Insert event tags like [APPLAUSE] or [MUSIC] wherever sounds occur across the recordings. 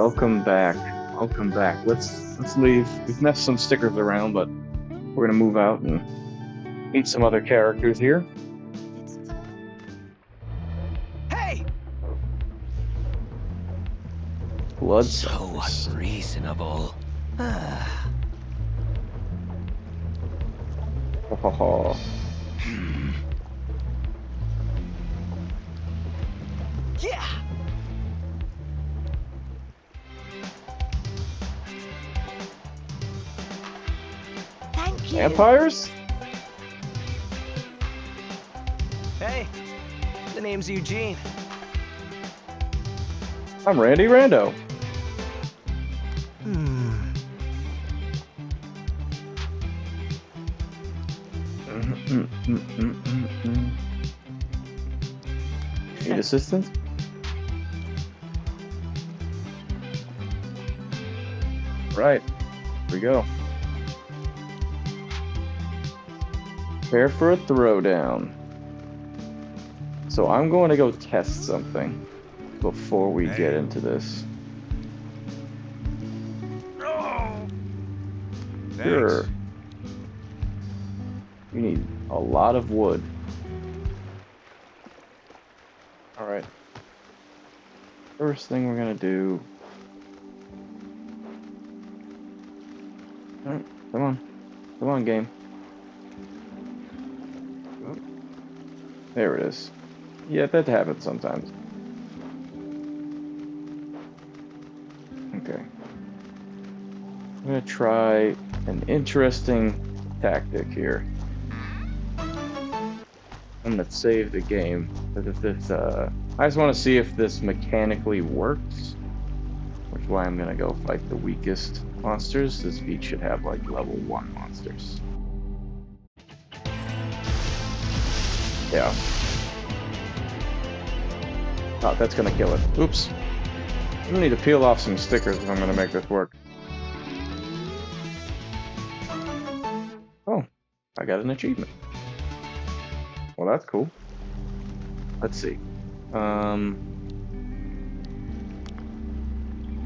Welcome back. Welcome back. Let's let's leave. We've messed some stickers around, but we're gonna move out and meet some other characters here. Hey! Blood So suckers. unreasonable. Ah, Ho, ho, ho. hmm. Yeah! Vampires? Hey, the name's Eugene. I'm Randy Rando. Hmm. Mm, mm, mm, mm, mm, mm. Need assistance? Right. Here we go. Prepare for a throwdown. So I'm going to go test something before we get into this. Oh, Sure. You need a lot of wood. Alright. First thing we're gonna do. Alright, come on. Come on, game. There it is. Yeah, that happens sometimes. Okay. I'm gonna try an interesting tactic here. I'm gonna save the game, but if this, uh, I just want to see if this mechanically works. Which is why I'm gonna go fight the weakest monsters. This beat should have like level one monsters. Yeah. Oh, that's gonna kill it. Oops. I'm gonna need to peel off some stickers if I'm gonna make this work. Oh, I got an achievement. Well, that's cool. Let's see. Um,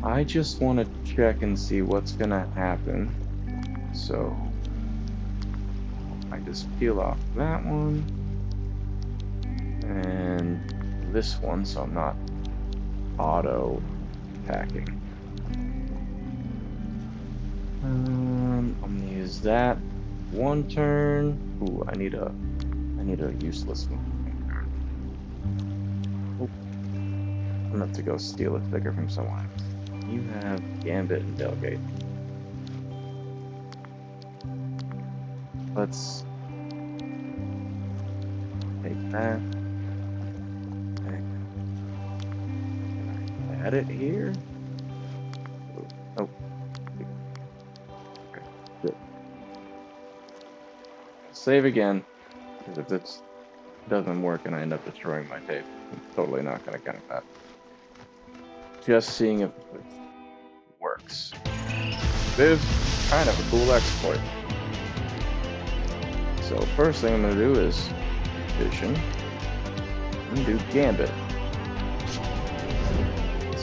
I just want to check and see what's gonna happen. So, I just peel off that one and this one, so I'm not auto packing. Um, I'm gonna use that one turn. Ooh, I need a, I need a useless one. Oh, I'm gonna have to go steal a figure from someone. You have Gambit and Delegate. Let's take that. Can I add it here? Oh. Save again. Because if this doesn't work and I end up destroying my tape, I'm totally not going to count that. Just seeing if it works. This is kind of a cool exploit. So first thing I'm going to do is vision and do gambit.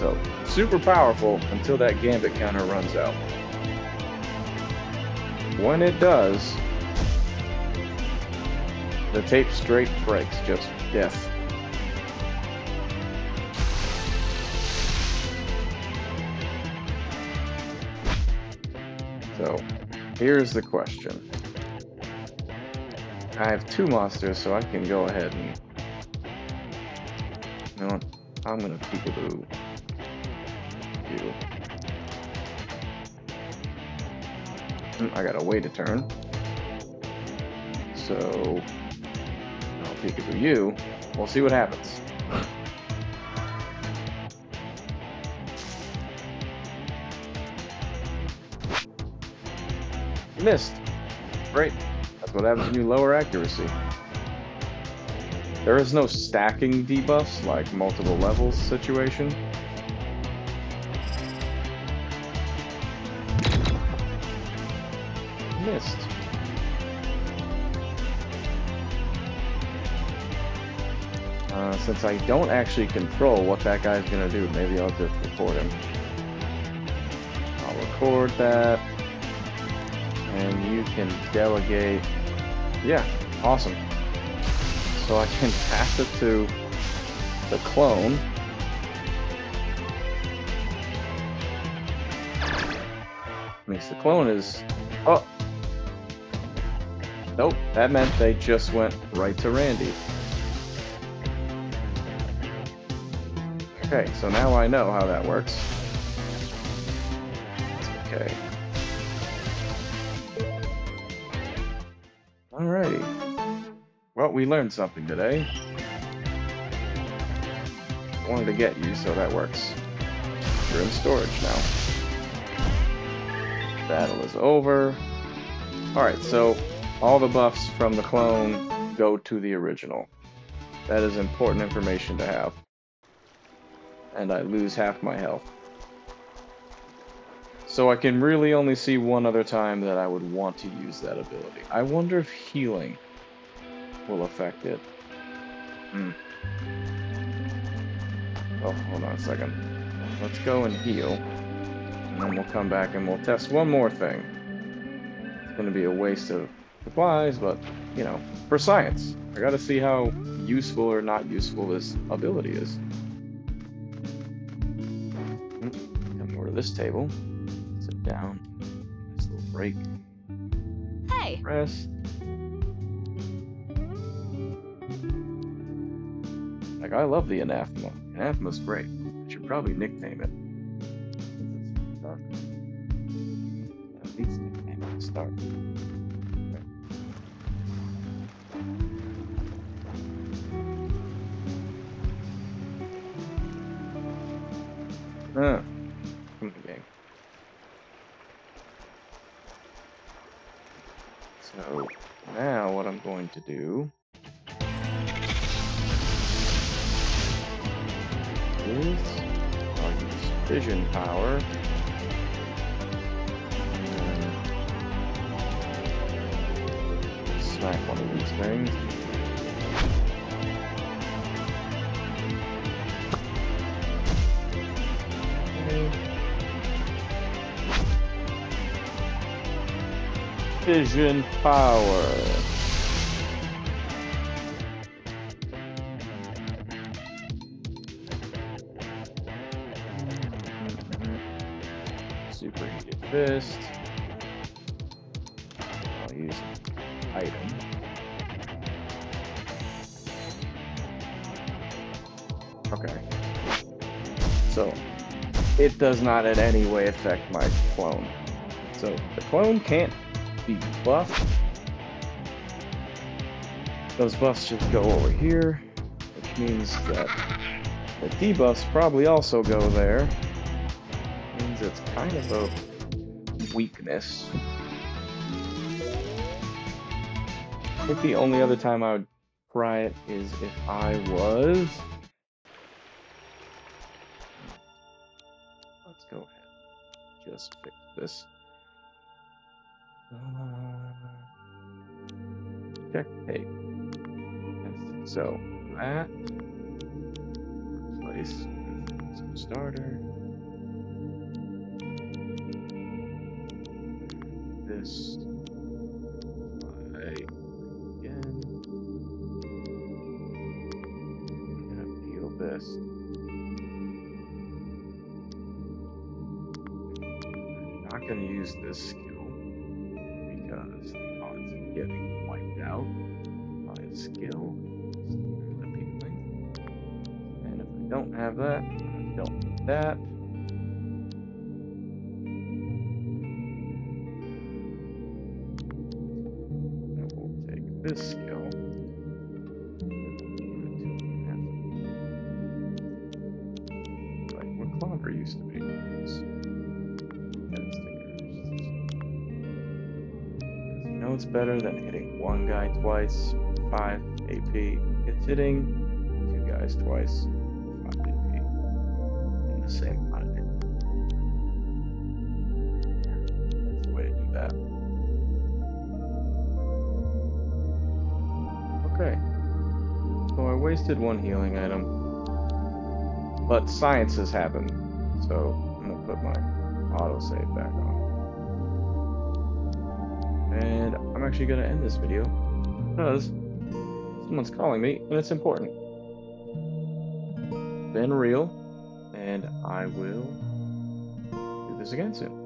So super powerful until that gambit counter runs out. When it does, the tape straight breaks, just death. So, here's the question. I have two monsters, so I can go ahead and... You know? I'm gonna peekaboo. You. Mm, I gotta wait a turn. So... I'll peekaboo you. We'll see what happens. Missed. Great. That's what happens when you lower accuracy. There is no stacking debuffs like multiple levels situation. Missed. Uh, since I don't actually control what that guy's gonna do, maybe I'll just record him. I'll record that. And you can delegate. Yeah, awesome. So I can [LAUGHS] pass it to the clone. Means the clone is. Oh! Nope, that meant they just went right to Randy. Okay, so now I know how that works. Okay. Alrighty. Well, we learned something today. Wanted to get you, so that works. You're in storage now. Battle is over. Alright, so all the buffs from the clone go to the original. That is important information to have. And I lose half my health. So I can really only see one other time that I would want to use that ability. I wonder if healing will affect it. Hmm. Oh, hold on a second. Let's go and heal. And then we'll come back and we'll test one more thing. It's going to be a waste of supplies, but, you know, for science. I gotta see how useful or not useful this ability is. Hmm, Come over to this table. Sit down. Nice little break. Hey, Rest. Like, I love the Anathema. Anathema's great. I should probably nickname it. At least nickname it start. Ah, come game. So now what I'm going to do is I'll use vision power. Smack one of these things. Vision power. Superheated fist. I'll use item. Okay. So, it does not in any way affect my clone. So, the clone can't be buffed. Those buffs just go over here, which means that the debuffs probably also go there. Means it's kind of a weakness. I think the only other time I would try it is if I was. Let's go ahead. Just fix this. Uh, check tape. So that place some starter. This apply again. Gonna peel this. Not gonna use this getting wiped out by a skill. And if I don't have that, I don't need that. We'll take this skill. Better than hitting one guy twice, 5 AP. It's hitting two guys twice, 5 AP. In the same amount of damage. That's the way to do that. Okay. So I wasted one healing item. But science has happened. So I'm gonna put my autosave back on. And I'm actually going to end this video because someone's calling me and it's important. Been real, and I will do this again soon.